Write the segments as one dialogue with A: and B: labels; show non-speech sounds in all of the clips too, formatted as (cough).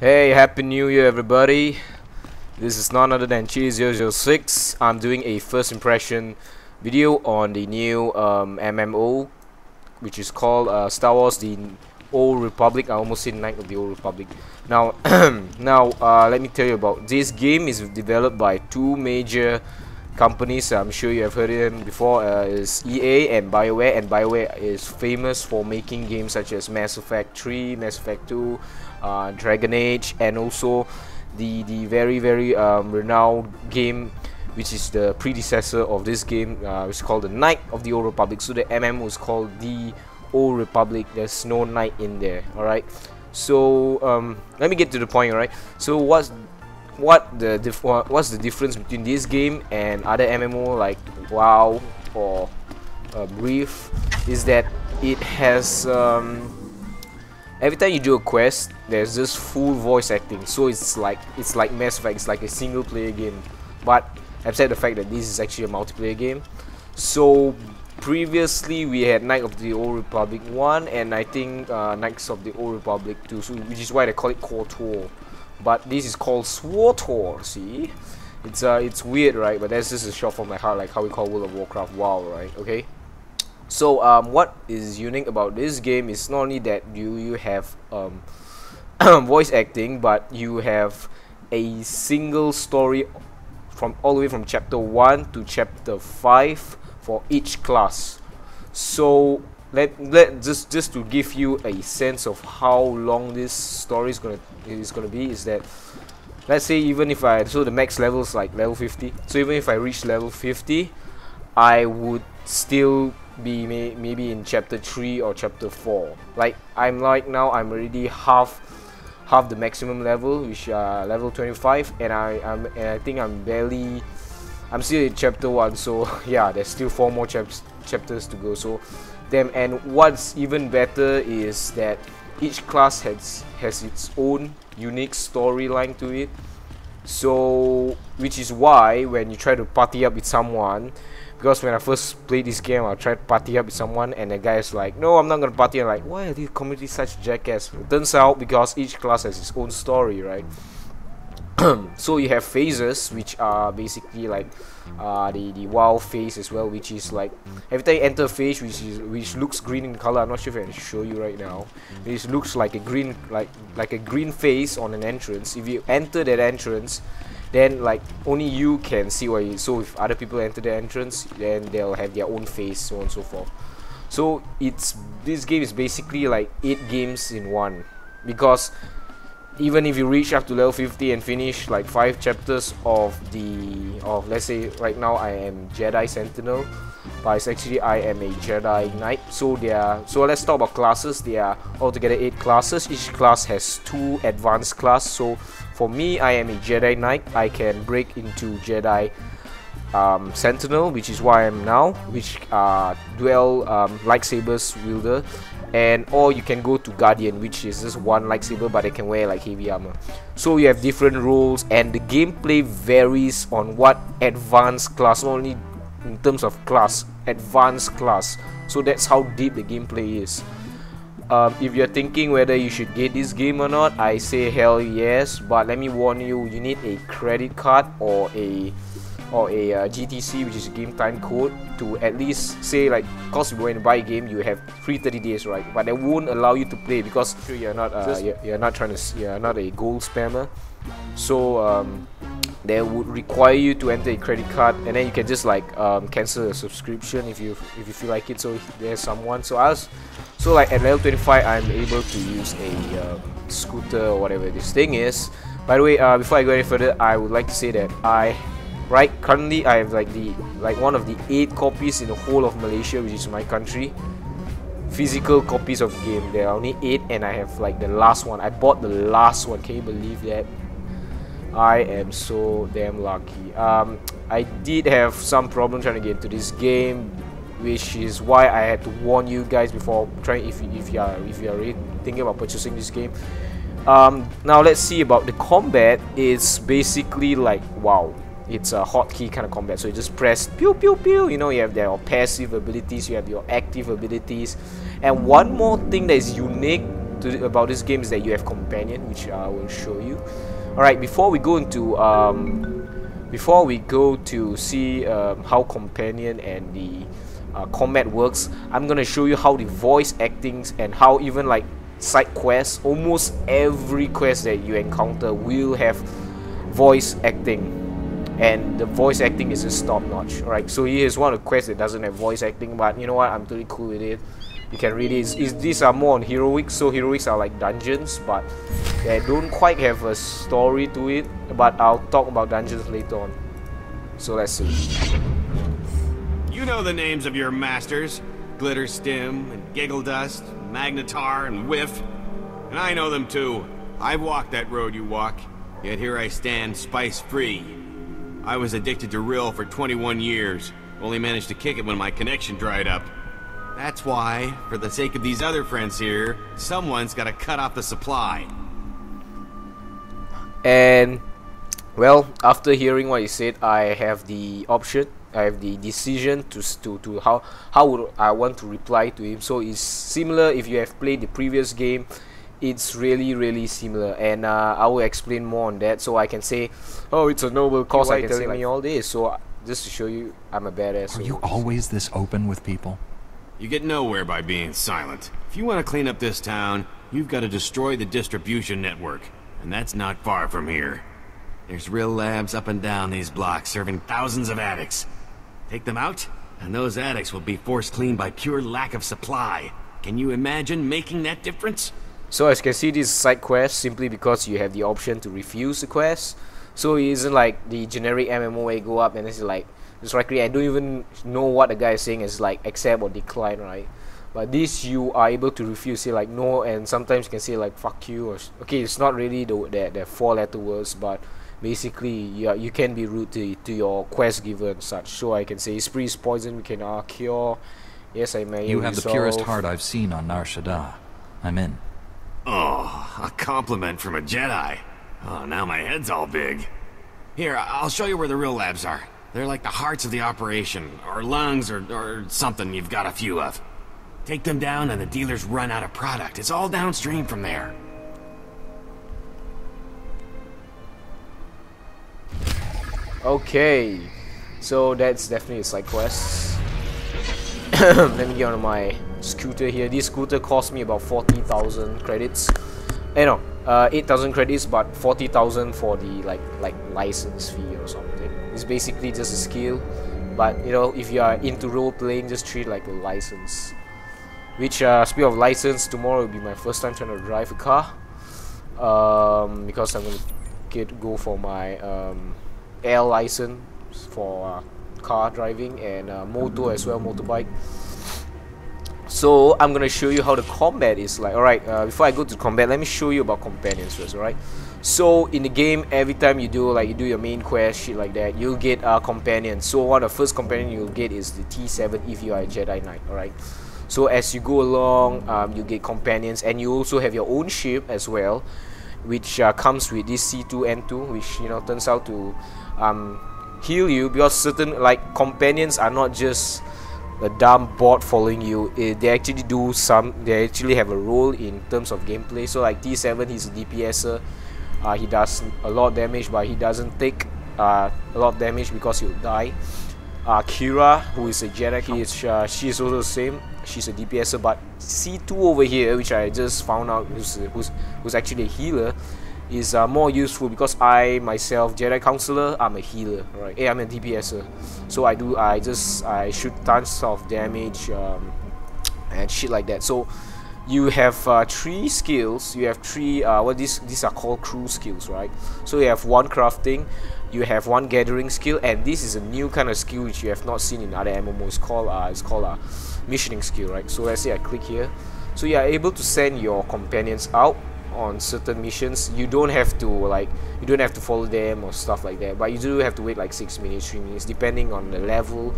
A: Hey, Happy New Year, everybody. This is none other than Cheese006. I'm doing a first impression video on the new um, MMO, which is called uh, Star Wars The Old Republic. I almost said Knight of the Old Republic. Now, (clears throat) now uh, let me tell you about this game. is developed by two major companies. I'm sure you have heard of them before. Uh, is EA and BioWare, and BioWare is famous for making games such as Mass Effect 3, Mass Effect 2 uh, Dragon Age, and also the the very very um, renowned game which is the predecessor of this game uh, it's called the Knight of the Old Republic. So the MM was called the Old Republic. There's no knight in there alright? So um, let me get to the point alright? So what's what the what's the difference between this game and other MMO like WoW or uh, Brief is that it has um, every time you do a quest there's just full voice acting. So it's like it's like Mass Effect. It's like a single player game. But except the fact that this is actually a multiplayer game. So previously we had Knight of the Old Republic 1 and I think uh, Knights of the Old Republic 2 so which is why they call it KOTOR but this is called SWTOR see? It's uh it's weird right? But that's just a short form like how like how we call World of Warcraft. WoW right? Okay so um, what is unique about this game is not only that you you have um, (clears throat) voice acting but you have a single story from all the way from chapter 1 to chapter 5 for each class. So let let just just to give you a sense of how long this story is gonna is gonna be is that let's say even if I so the max level is like level 50 so even if I reach level 50 I would still be may maybe in chapter 3 or chapter 4 like I'm like now I'm already half half the maximum level which uh, level 25 and I I'm, and I think I'm barely I'm still in chapter 1 so (laughs) yeah there's still four more chaps chapters to go. So them and what's even better is that each class has has its own unique storyline to it so which is why when you try to party up with someone because when I first played this game I tried party up with someone and the guy is like no I'm not gonna party. I'm like why are these community such jackass? Turns out because each class has its own story right (coughs) so you have phases which are basically like uh, the the wild phase as well which is like every time you enter a phase which is which looks green in color I'm not sure if I can show you right now it looks like a green like like a green phase on an entrance. If you enter that entrance then like only you can see what you so if other people enter the entrance then they'll have their own face so on and so forth. So it's this game is basically like eight games in one. Because even if you reach up to level 50 and finish like five chapters of the of let's say right now I am Jedi Sentinel but it's actually I am a Jedi Knight. So there are so let's talk about classes. There are altogether eight classes. Each class has two advanced class. So for me, I am a Jedi Knight. I can break into Jedi um, Sentinel, which is why I'm now, which are dual um, lightsabers wielder, and or you can go to Guardian, which is just one lightsaber, but they can wear like heavy armor. So you have different roles, and the gameplay varies on what advanced class, only in terms of class, advanced class. So that's how deep the gameplay is um, if you're thinking whether you should get this game or not I say hell yes but let me warn you you need a credit card or a or a uh, GTC which is a game time code to at least say like cause when you buy a game you have free 30 days right? But they won't allow you to play because you're not uh, you're, you're, not trying to you're not a gold spammer. So um, they would require you to enter a credit card and then you can just like um, cancel a subscription if you if you feel like it. So there's someone so I was so like at level 25 I'm able to use a um, scooter or whatever this thing is. By the way uh, before I go any further I would like to say that I right currently I have like the like one of the eight copies in the whole of Malaysia which is my country physical copies of the game there are only eight and I have like the last one I bought the last one can you believe that I am so damn lucky. Um, I did have some problem trying to get into this game, which is why I had to warn you guys before trying if if you are if you are really thinking about purchasing this game. Um, now let's see about the combat. It's basically like wow, it's a hotkey kind of combat. So you just press pew pew pew. You know you have your passive abilities, you have your active abilities, and one more thing that is unique to, about this game is that you have companion, which I will show you. Alright, before we go into um, before we go to see um, how companion and the uh, combat works, I'm gonna show you how the voice actings and how even like side quests, almost every quest that you encounter will have voice acting and the voice acting is just top notch right? So he here's one of the quests that doesn't have voice acting but you know what? I'm totally cool with it. You can read it is these are more on heroics so heroics are like dungeons but they don't quite have a story to it but I'll talk about dungeons later on. So let's see.
B: You know the names of your masters. Glitterstim and Giggle Giggledust Magnetar and Whiff. And I know them too. I've walked that road you walk yet here I stand spice free I was addicted to ryll for 21 years only managed to kick it when my connection dried up that's why, for the sake of these other friends here, someone's got to cut off the supply.
A: And, well, after hearing what you said, I have the option, I have the decision to to, to how how would I want to reply to him. So it's similar if you have played the previous game. It's really really similar, and uh, I will explain more on that. So I can say, oh, it's a noble cause. I can say me all this. So just to show you, I'm a badass.
C: Are you always this open with people?
B: You get nowhere by being silent. If you want to clean up this town, you've got to destroy the distribution network. And that's not far from here. There's real labs up and down these blocks serving thousands of addicts. Take them out, and those addicts will be forced clean by pure lack of supply. Can you imagine making that difference?
A: So as you can see, this side quest simply because you have the option to refuse the quest. So it isn't like the generic MMO where you go up and it's like, it's likely I don't even know what the guy is saying is like accept or decline right? But this you are able to refuse say like no and sometimes you can say like fuck you or okay it's not really the the, the four letter words but basically you, you can be rude to, to your quest giver and such. So I can say spree is poison we can uh, cure. Yes I may
C: you have the purest heart I've seen on Nar Shaddaa I'm in
B: oh a compliment from a Jedi oh now my head's all big here I'll show you where the real labs are they're like the hearts of the operation, or lungs, or, or something you've got a few of. Take them down and the dealers run out of product. It's all downstream from there.
A: Okay, so that's definitely a side quest. (coughs) Let me get on my scooter here. This scooter cost me about 40,000 credits. Eh no, uh, 8,000 credits, but 40,000 for the like like license fee or something. It's basically just a skill, but you know, if you are into role playing, just treat like a license. Which, uh, speaking of license, tomorrow will be my first time trying to drive a car. Um, because I'm gonna get go for my um, L license for uh, car driving and uh, moto as well, motorbike. So I'm gonna show you how the combat is like. Alright, uh, before I go to combat, let me show you about companions first. Alright, so in the game every time you do like you do your main quest shit like that you'll get a companion so one of the first companion you'll get is the T7 if you are a Jedi Knight alright so as you go along um, you get companions and you also have your own ship as well which uh, comes with this C2N2 which you know turns out to um, heal you because certain like companions are not just a dumb bot following you it, they actually do some they actually have a role in terms of gameplay. So like T7 he's a DPSer uh, he does a lot of damage but he doesn't take uh, a lot of damage because he'll die. Uh, Kira who is a Jedi he is, uh, she is also the same. She's a DPSer but C2 over here which I just found out who's, who's, who's actually a healer is uh, more useful because I myself Jedi Consular I'm a healer right? Hey, I'm a DPSer so I do I just I shoot tons of damage um, and shit like that. So you have uh, three skills. You have three uh, what these these are called crew skills right? So you have one crafting you have one gathering skill and this is a new kind of skill which you have not seen in other MMOs it's called uh, it's called a missioning skill right? So let's say I click here. So you are able to send your companions out on certain missions you don't have to like you don't have to follow them or stuff like that. But you do have to wait like six minutes three minutes depending on the level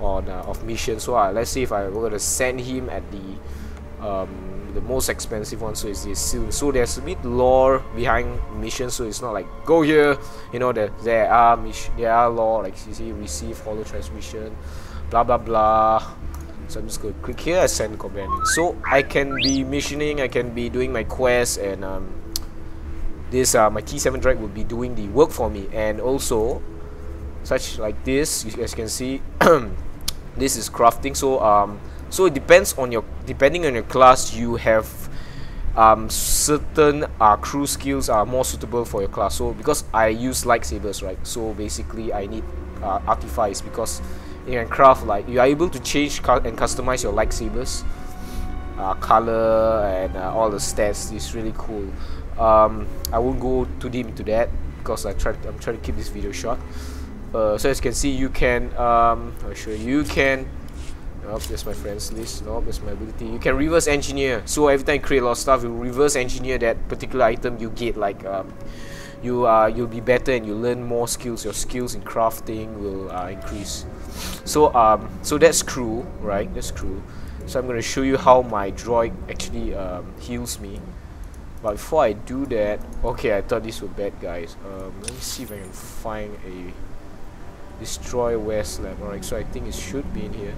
A: on uh, of mission. So uh, let's see if I were to send him at the um, the most expensive one. So it's this so there's a bit lore behind missions so it's not like go here you know that there are mission there are lore like you see receive holo transmission blah blah blah so I'm just going to click here ascend companion so I can be missioning I can be doing my quests and um, this uh, my T7 drag will be doing the work for me. And also such like this you guys can see (clears throat) this is crafting. So um so it depends on your depending on your class you have um, certain uh, crew skills are more suitable for your class. So because I use lightsabers right? So basically I need uh, artifice because in craft like you are able to change and customize your lightsabers uh, color and uh, all the stats is really cool um, I won't go too deep into that because I try I'm trying to keep this video short uh, so as you can see you can um, I'll show you, you can Oh, there's my friends list. No, there's my ability. You can reverse engineer. So every time you create a lot of stuff, you reverse engineer that particular item you get. Like um, you uh, you'll be better and you learn more skills. Your skills in crafting will uh, increase. So um, so that's crew, right? That's crew. So I'm gonna show you how my droid actually um, heals me. But before I do that, okay, I thought these were bad guys. Um, let me see if I can find a destroy west lab. Alright, so I think it should be in here.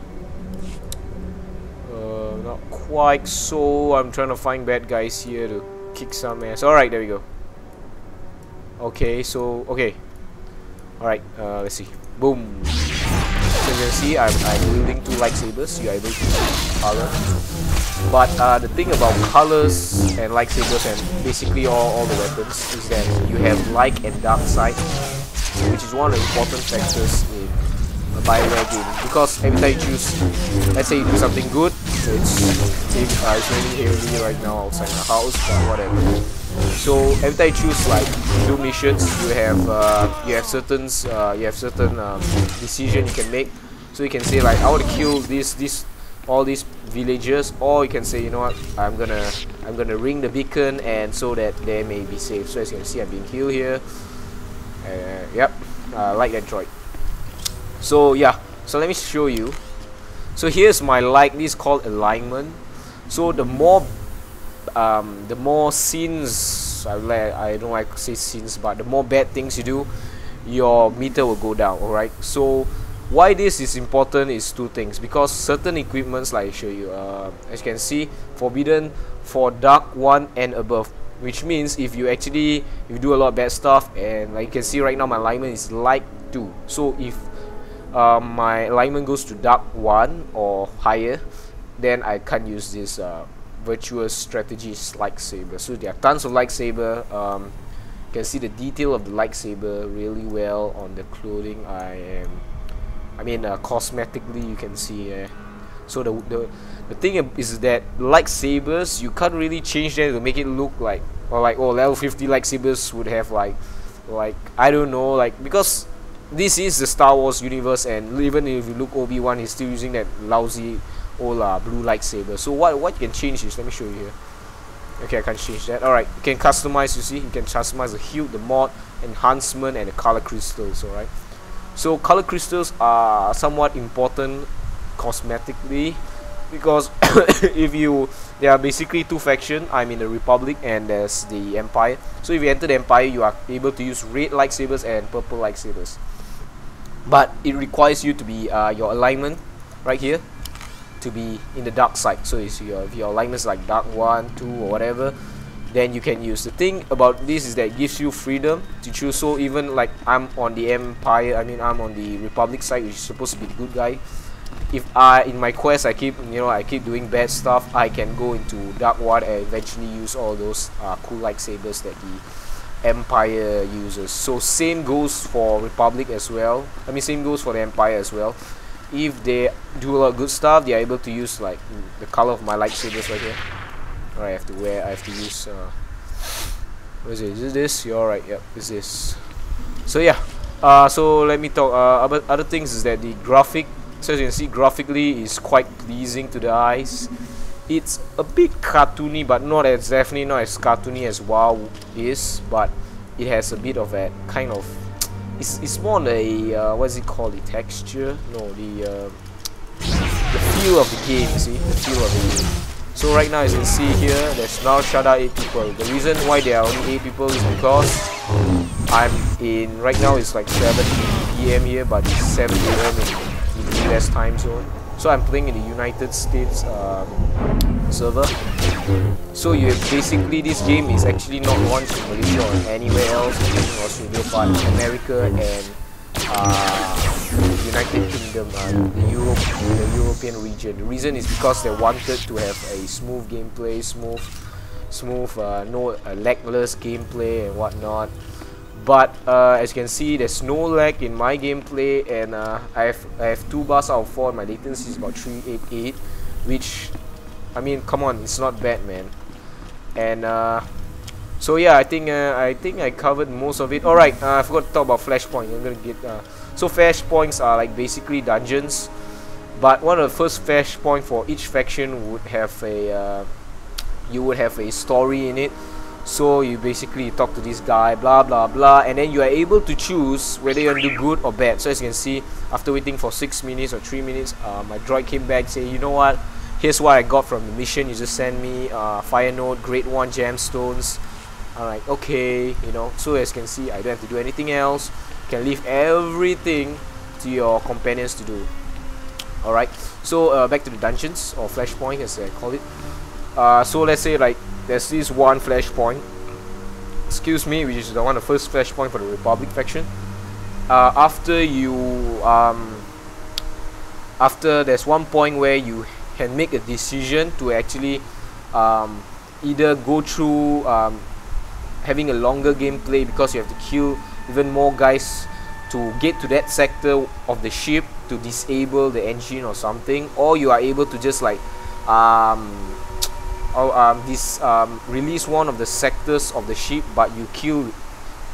A: Uh, not quite so. I'm trying to find bad guys here to kick some ass. Alright, there we go. Okay, so, okay. Alright, uh, let's see. Boom. So you can see I'm, I'm wielding two lightsabers. You are able to see color. But uh, the thing about colors and lightsabers and basically all, all the weapons is that you have light and dark side, which is one of the important factors in a Bioware game because every time you choose, let's say you do something good, it's uh, it's raining heavily right now outside the house, but whatever. So every time you choose like do missions, you have uh, you have certain uh, you have certain um, decision you can make. So you can say like I want to kill this this all these villagers, or you can say you know what I'm gonna I'm gonna ring the beacon and so that they may be safe. So as you can see, I'm being killed here. Uh, yep, uh, like that droid so yeah so let me show you so here's my like this called alignment so the more um, the more sins I, like I don't like to say sins but the more bad things you do your meter will go down alright? So why this is important is two things. Because certain equipments like I show you uh, as you can see forbidden for dark 1 and above. Which means if you actually you do a lot of bad stuff and like you can see right now my alignment is light 2 so if um, my alignment goes to dark 1 or higher then I can't use this uh, virtuous strategies lightsaber so there are tons of lightsaber um, you can see the detail of the lightsaber really well on the clothing. I am I mean uh, cosmetically you can see uh, so the, the the thing is that lightsabers you can't really change them to make it look like or like oh level 50 lightsabers would have like like I don't know like because this is the Star Wars universe and even if you look Obi-Wan he's still using that lousy old uh, blue lightsaber. So what what you can change is let me show you here. Okay I can't change that. Alright you can customize you see you can customize the hue the mod enhancement and the color crystals alright? So color crystals are somewhat important cosmetically because (coughs) if you there are basically two factions I'm in the Republic and there's the Empire. So if you enter the Empire you are able to use red lightsabers and purple lightsabers. But it requires you to be uh, your alignment right here to be in the dark side. So if your, if your alignment is like dark 1, 2 or whatever then you can use. The thing about this is that it gives you freedom to choose. So even like I'm on the Empire I mean I'm on the Republic side which is supposed to be the good guy. If I in my quest I keep you know I keep doing bad stuff I can go into dark 1 and eventually use all those uh, cool lightsabers that the Empire uses. So same goes for Republic as well. I mean same goes for the Empire as well. If they do a lot of good stuff, they are able to use like the color of my lightsabers right here. Alright, I have to wear. I have to use. Uh, what is it? Is this? You're right. Yep, is this. So yeah. Uh, so let me talk. Uh, about other things is that the graphic. So as you can see, graphically is quite pleasing to the eyes it's a bit cartoony but not as definitely not as cartoony as WoW is but it has a bit of a kind of it's, it's more on a uh, what is it called the texture no the uh, the feel of the game you see the feel of the game so right now as you can see here there's now out 8 people the reason why there are only 8 people is because I'm in right now it's like 7 p.m. here but it's 7 a.m. in, in US time zone so I'm playing in the United States um, server. So you basically this game is actually not launched in Malaysia or anywhere else in Australia but America and uh, United Kingdom and uh, the Europe the European region. The reason is because they wanted to have a smooth gameplay smooth smooth uh, no uh, lagless gameplay and whatnot. But uh, as you can see there's no lag in my gameplay and uh, I, have, I have 2 bars out of 4 my latency is about 388 which I mean come on it's not bad man. And uh, so yeah I think uh, I think I covered most of it. Alright uh, I forgot to talk about flashpoint. I'm gonna get uh, so flashpoints are like basically dungeons. But one of the first flashpoint for each faction would have a you would have a story in it. So you basically talk to this guy blah blah blah and then you are able to choose whether you want to do good or bad. So as you can see after waiting for six minutes or three minutes uh, my droid came back say you know what here's what I got from the mission. You just send me uh, fire node grade 1 gemstones. Like okay you know. So as you can see I don't have to do anything else. You can leave everything to your companions to do. Alright so uh, back to the dungeons or flashpoint as I call it. Uh, so let's say like there's this one flashpoint. Excuse me which is the one the first flashpoint for the Republic faction. Uh, after you um, after there's one point where you can make a decision to actually um, either go through um, having a longer gameplay because you have to kill even more guys to get to that sector of the ship to disable the engine or something or you are able to just like um, (tsk) oh, um, this um, release one of the sectors of the ship but you kill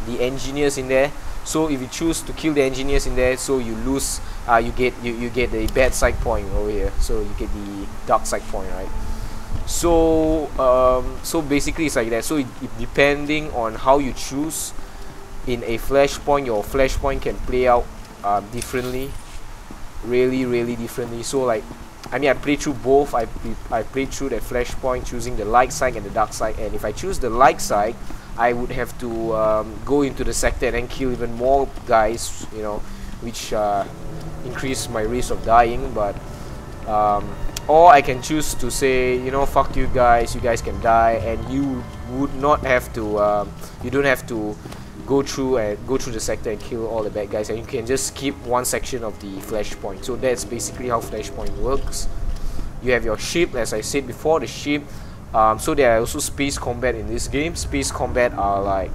A: the engineers in there so if you choose to kill the engineers in there so you lose uh, you get you, you get the bad side point over here. So you get the dark side point right? So um, so basically it's like that. So it, it, depending on how you choose in a flashpoint your flashpoint can play out uh, differently. Really really differently. So like I mean I played through both. I, I played through the flashpoint choosing the light side and the dark side. And if I choose the light side I would have to um, go into the sector and then kill even more guys you know which uh, increase my risk of dying but um, or I can choose to say you know fuck you guys you guys can die and you would not have to um, you don't have to go through and go through the sector and kill all the bad guys and you can just skip one section of the flashpoint. So that's basically how flashpoint works. You have your ship as I said before the ship um, so there are also space combat in this game. Space combat are like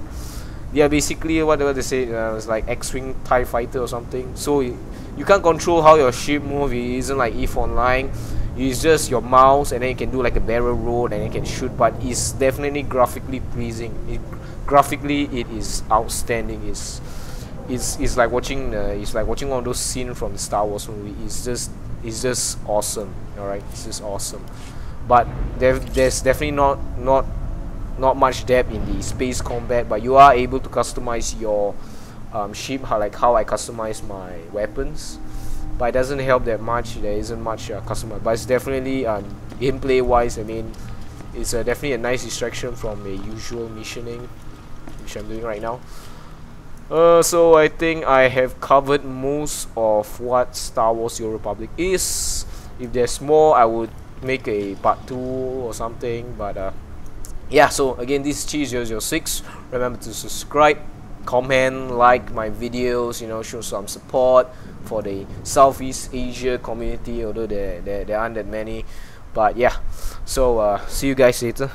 A: they are basically whatever they say uh, it's like X-Wing TIE fighter or something. So you, you can't control how your ship move. It isn't like EVE Online. It's just your mouse and then you can do like a barrel roll and you can shoot but it's definitely graphically pleasing. It, graphically it is outstanding. It's it's, it's like watching uh, it's like watching one of those scenes from the Star Wars movie. It's just it's just awesome. Alright? It's just awesome but there, there's definitely not not not much depth in the space combat but you are able to customize your um, ship how like how I customize my weapons. But it doesn't help that much there isn't much uh, customer but it's definitely um, gameplay wise I mean it's uh, definitely a nice distraction from a usual missioning which I'm doing right now. Uh, so I think I have covered most of what Star Wars Your Republic is. If there's more I would make a part 2 or something but uh, yeah so again this is Cheese006 remember to subscribe comment like my videos you know show some support for the Southeast Asia community although there, there, there aren't that many. But yeah so uh, see you guys later